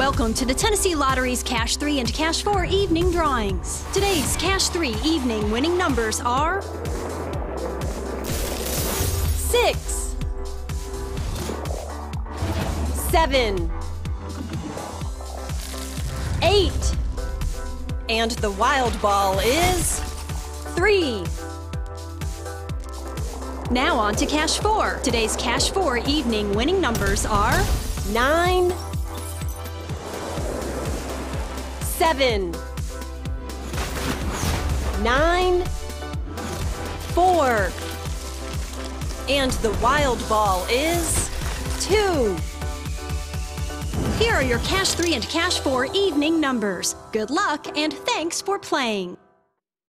Welcome to the Tennessee Lottery's Cash 3 and Cash 4 evening drawings. Today's Cash 3 evening winning numbers are 6, 7, 8, and the wild ball is 3. Now on to Cash 4. Today's Cash 4 evening winning numbers are 9, 7, 9, 4, and the wild ball is 2. Here are your Cash 3 and Cash 4 evening numbers. Good luck and thanks for playing.